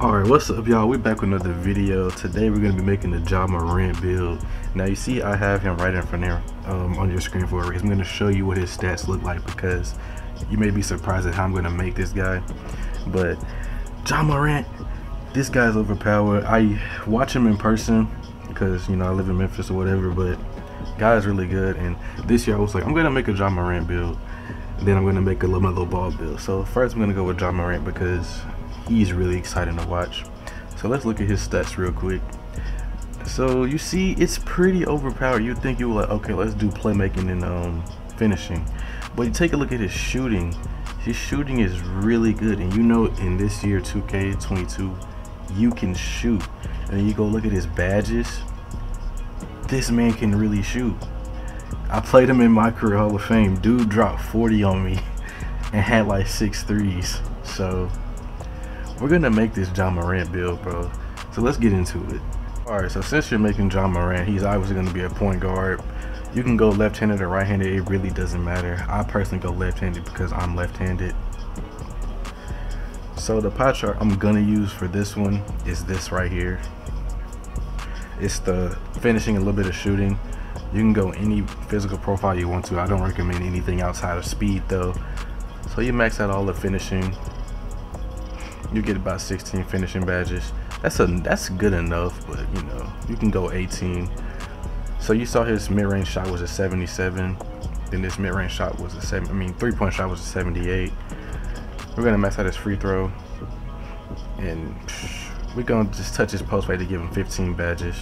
Alright, what's up y'all? We're back with another video. Today we're going to be making the Ja Morant build. Now you see I have him right in front there um, on your screen for a reason. I'm going to show you what his stats look like because you may be surprised at how I'm going to make this guy. But Ja Morant, this guy's overpowered. I watch him in person because, you know, I live in Memphis or whatever, but guy's really good. And this year I was like, I'm going to make a Ja Morant build. Then I'm going to make a LaMelo Ball build. So first I'm going to go with Ja Morant because he's really exciting to watch. So let's look at his stats real quick. So you see, it's pretty overpowered. You'd think you were like, okay, let's do playmaking and um, finishing. But you take a look at his shooting. His shooting is really good. And you know in this year, 2K22, you can shoot. And you go look at his badges. This man can really shoot. I played him in my career Hall of Fame. Dude dropped 40 on me and had like six threes. So we're gonna make this Ja Morant build, bro. So let's get into it. All right, so since you're making Ja Morant, he's obviously gonna be a point guard. You can go left-handed or right-handed, it really doesn't matter. I personally go left-handed because I'm left-handed. So the pie chart I'm gonna use for this one is this right here. It's the finishing, a little bit of shooting. You can go any physical profile you want to. I don't recommend anything outside of speed though. So you max out all the finishing, you get about 16 finishing badges. That's a that's good enough, but you know you can go 18. So you saw his mid-range shot was a 77. Then this mid-range shot was a seven. I mean, three-point shot was a 78. We're gonna max out his free throw, and we're gonna just touch his post weight to give him 15 badges.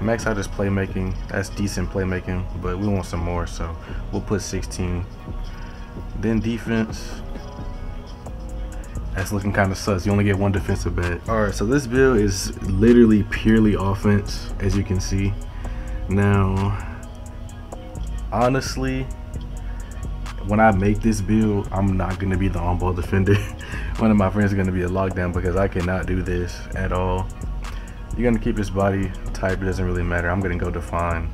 Max out his playmaking. That's decent playmaking, but we want some more, so we'll put 16. Then defense. That's looking kind of sus. You only get one defensive bet. All right, so this build is literally purely offense, as you can see. Now, honestly, when I make this build, I'm not going to be the on-ball defender. one of my friends is going to be a lockdown because I cannot do this at all. You're going to keep his body type. It doesn't really matter. I'm going to go define.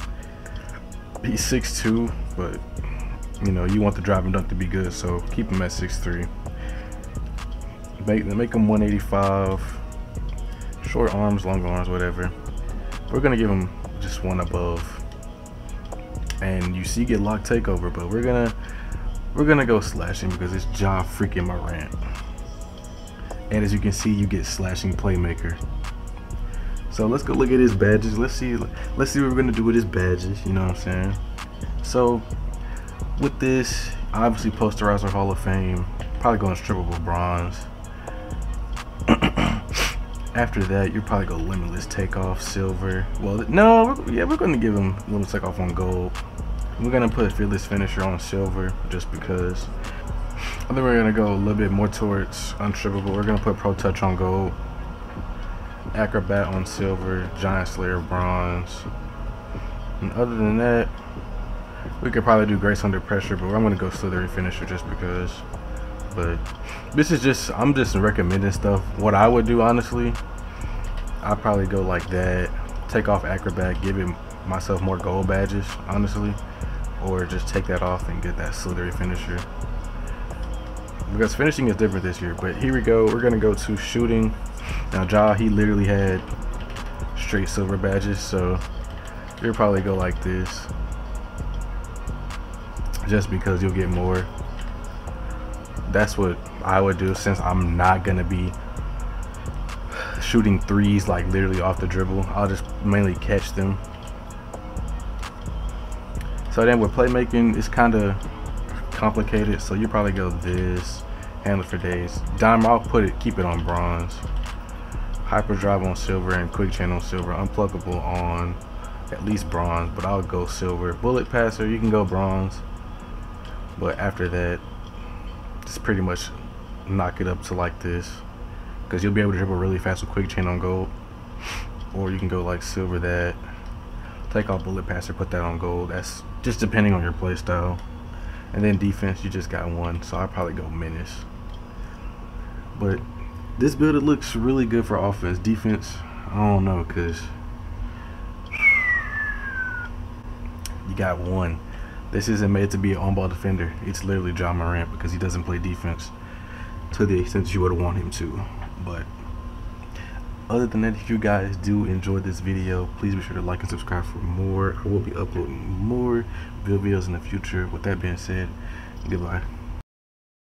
He's 6'2", but, you know, you want the drive and dunk to be good, so keep him at 6'3". Make, them make him 185. Short arms, long arms, whatever. We're gonna give him just one above. And you see get lock takeover, but we're gonna we're gonna go slashing because it's Ja freaking Morant. And as you can see, you get slashing playmaker. So let's go look at his badges. Let's see let's see what we're gonna do with his badges, you know what I'm saying? So with this, obviously posterizer Hall of Fame, probably going strippable bronze. After that, you're probably go limitless takeoff silver. Well, no, we're, yeah, we're going to give him limitless takeoff on gold. We're going to put fearless finisher on silver just because. I think we're going to go a little bit more towards unstrippable. We're going to put pro touch on gold. Acrobat on silver. Giant slayer bronze. And other than that, we could probably do grace under pressure, but I'm going to go slithery finisher just because but this is just I'm just recommending stuff. What I would do honestly I'd probably go like that take off acrobat give myself more gold badges honestly or just take that off and get that slithery finisher. Because finishing is different this year but here we go. We're gonna go to shooting. Now Ja he literally had straight silver badges so you'll probably go like this just because you'll get more that's what I would do since I'm not gonna be shooting threes like literally off the dribble. I'll just mainly catch them. So then with playmaking, it's kind of complicated. So you probably go this, handle for days. Dime, I'll put it, keep it on bronze. Hyperdrive on silver and quick chain on silver. Unpluggable on at least bronze, but I'll go silver. Bullet passer, you can go bronze. But after that, just pretty much knock it up to like this. Because you'll be able to dribble really fast with quick chain on gold or you can go like silver that. Take off bullet passer put that on gold that's just depending on your play style. And then defense you just got one so i probably go menace. But this build it looks really good for offense. Defense i don't know because you got one this isn't made to be an on-ball defender. It's literally Ja Morant because he doesn't play defense to the extent that you would want him to. But other than that if you guys do enjoy this video please be sure to like and subscribe for more i will be uploading more videos in the future with that being said goodbye